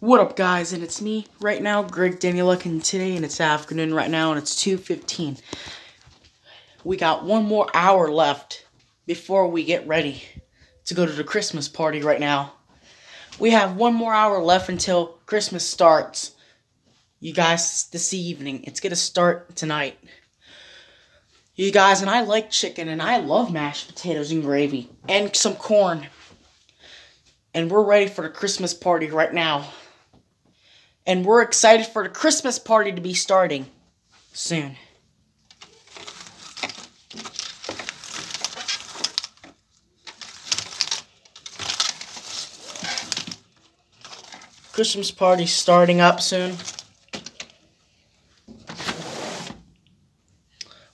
What up, guys? And it's me right now, Greg Danyluk, and today, and it's afternoon right now, and it's 2.15. We got one more hour left before we get ready to go to the Christmas party right now. We have one more hour left until Christmas starts. You guys, this evening. It's to start tonight. You guys, and I like chicken, and I love mashed potatoes and gravy, and some corn. And we're ready for the Christmas party right now. And we're excited for the Christmas party to be starting soon. Christmas party starting up soon.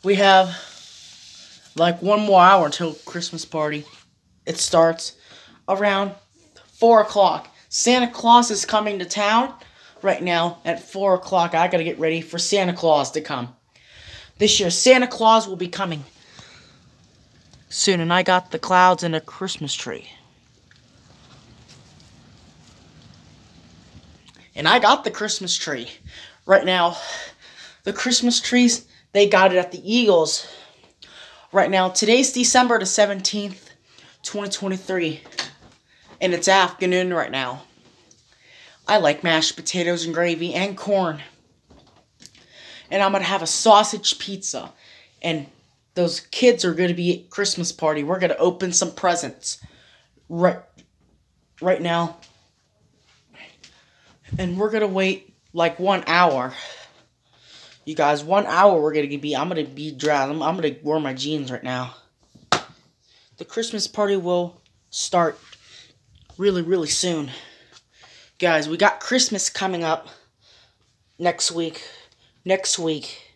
We have like one more hour until Christmas party. It starts around 4 o'clock. Santa Claus is coming to town right now at 4 o'clock. I gotta get ready for Santa Claus to come. This year, Santa Claus will be coming soon, and I got the clouds and a Christmas tree. And I got the Christmas tree. Right now, the Christmas trees, they got it at the Eagles. Right now, today's December the 17th, 2023. And it's afternoon right now. I like mashed potatoes and gravy and corn. And I'm going to have a sausage pizza. And those kids are going to be at Christmas party. We're going to open some presents. Right, right now, and we're gonna wait like one hour. You guys, one hour we're gonna be. I'm gonna be dressed. I'm, I'm, gonna wear my jeans right now. The Christmas party will start really, really soon. Guys, we got Christmas coming up next week. Next week.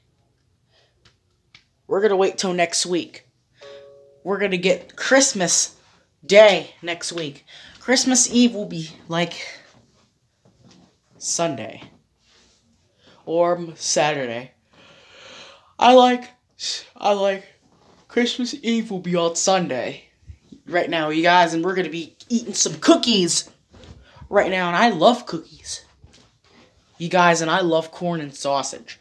We're gonna wait till next week. We're gonna get Christmas Day next week. Christmas Eve will be like Sunday or Saturday. I like I like Christmas Eve will be on Sunday right now, you guys, and we're gonna be eating some cookies right now, and I love cookies, you guys, and I love corn and sausage.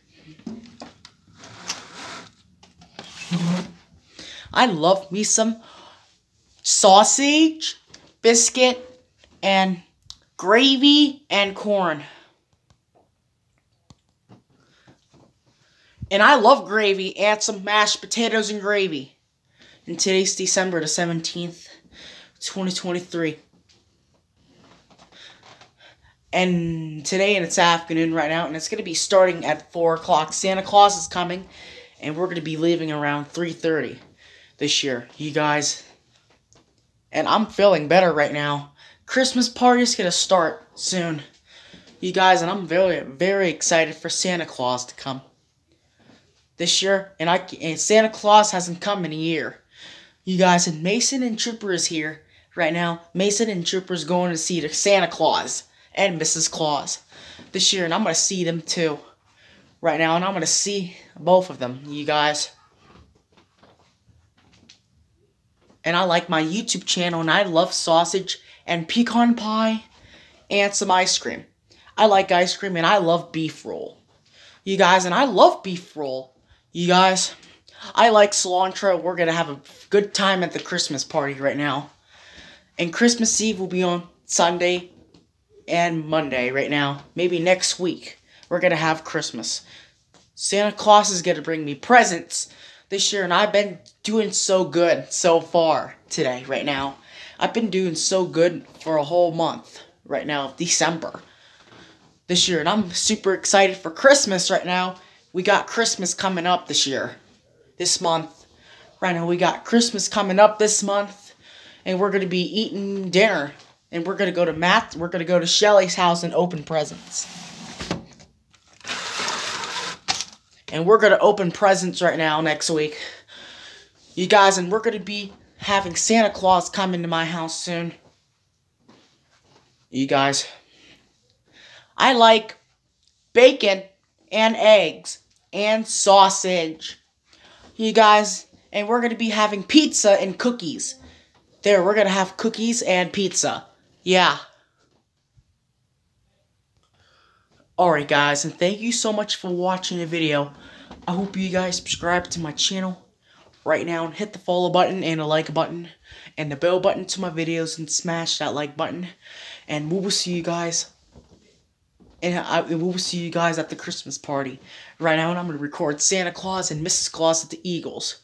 I love me some sausage, biscuit, and gravy, and corn. And I love gravy and some mashed potatoes and gravy. And today's December the 17th, 2023. And today and it's afternoon right now, and it's going to be starting at 4 o'clock. Santa Claus is coming, and we're going to be leaving around 3.30 this year. You guys, and I'm feeling better right now. Christmas party is gonna start soon, you guys, and I'm very, very excited for Santa Claus to come this year. And I and Santa Claus hasn't come in a year, you guys. And Mason and Trooper is here right now. Mason and Trooper is going to see the Santa Claus and Mrs. Claus this year, and I'm gonna see them too right now, and I'm gonna see both of them, you guys. And I like my YouTube channel, and I love sausage and pecan pie and some ice cream. I like ice cream and I love beef roll. You guys, and I love beef roll. You guys, I like cilantro. We're going to have a good time at the Christmas party right now. And Christmas Eve will be on Sunday and Monday right now. Maybe next week. We're going to have Christmas. Santa Claus is going to bring me presents this year, and I've been doing so good so far today, right now. I've been doing so good for a whole month right now, December this year. And I'm super excited for Christmas right now. We got Christmas coming up this year, this month. Right now, we got Christmas coming up this month. And we're going to be eating dinner. And we're to go to Matt. We're to go to Shelly's house and open presents. And we're to open presents right now next week. You guys, and we're to be having Santa Claus come into my house soon. You guys. I like bacon and eggs and sausage. You guys, and we're to be having pizza and cookies. There, we're to have cookies and pizza. Yeah. Alright guys, and thank you so much for watching the video. I hope you guys subscribe to my channel right now and hit the follow button and the like button and the bell button to my videos and smash that like button. And we will see you guys. And I uh, we will see you guys at the Christmas party. Right now, and I'm going to record Santa Claus and Mrs. Claus at the Eagles.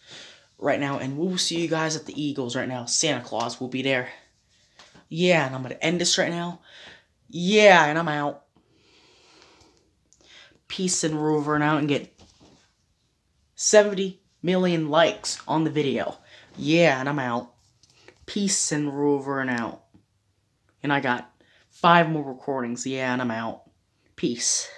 Right now, and we will see you guys at the Eagles right now. Santa Claus will be there. Yeah, and I'm going to end this right now. Yeah, and I'm out. Peace and we're and out and get 70 million likes on the video. Yeah, and I'm out. Peace and we're and out. And I got five more recordings. Yeah, and I'm out. Peace.